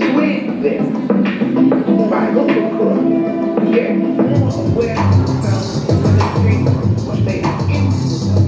sweetness. Oh yeah. Where I found the street, what they